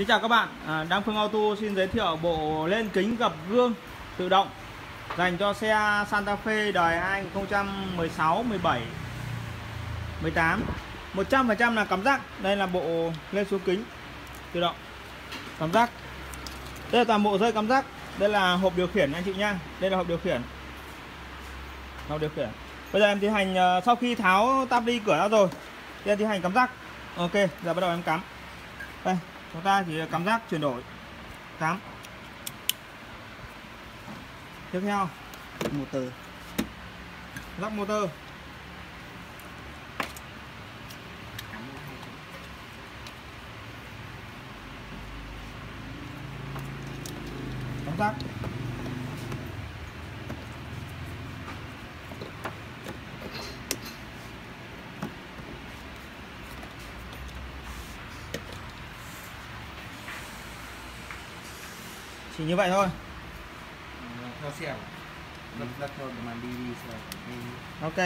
Xin chào các bạn, à, Đăng Phương Auto xin giới thiệu bộ lên kính gập gương tự động dành cho xe Santa Fe đời 2016, 17, 18 100% là cắm rác Đây là bộ lên xuống kính tự động. Cắm rác Đây là toàn bộ rơi cắm rác Đây là hộp điều khiển anh chị nha. Đây là hộp điều khiển. Hộp điều khiển. Bây giờ em tiến hành ờ, sau khi tháo tắp đi cửa ra rồi Thì em tiến hành cắm rác. Ok, giờ bắt đầu em cắm. Đây, chúng ta chỉ cảm giác chuyển đổi. Cắm tiếp theo motor lắp motor. Cắm rác chỉ như vậy thôi. Mà đi đi ok.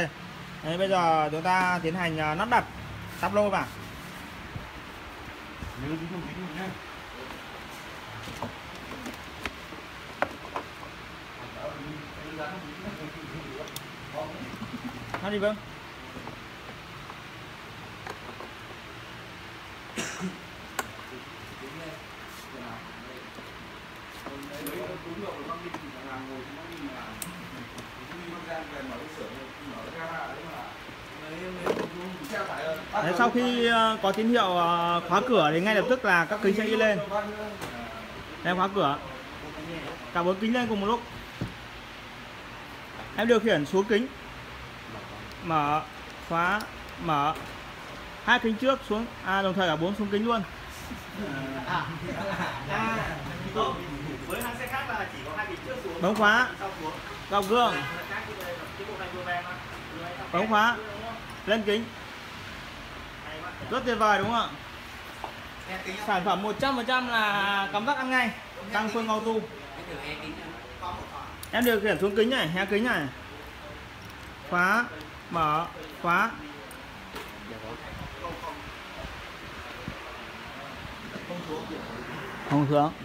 Đấy, bây giờ chúng ta tiến hành à, lắp đặt tắp lô vào. Nó đi vâng Đấy, sau khi ờ, có tín hiệu ờ, khóa cửa thì ngay lập tức là các kính sẽ đi lên. Em khóa cửa. Cả bốn kính lên cùng một lúc. Em điều khiển xuống kính. Mở khóa mở. Hai kính trước xuống. À, đồng thời cả bốn xuống kính luôn. À. à, à bấm khóa. Gọc gương. Bấm khóa. Lên kính. Rất tuyệt vời, đúng không ạ? Sản phẩm 100% là cắm rác ăn ngay, tăng phương auto em điều khiển xuống kính này, hé kính này. Khóa, mở, khóa. Không xuống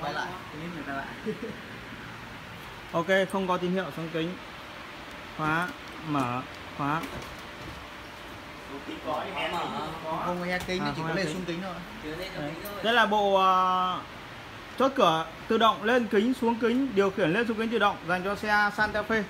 quay lại. Clip người ta lại. Ok không có tín hiệu xuống kính. Khóa mở khóa. Không có nghe kính À, chỉ không có lên kính. xuống kính thôi. Đấy. đây là bộ ờ, chốt cửa tự động lên kính xuống kính điều khiển lên xuống kính tự động dành cho xe Santa Fe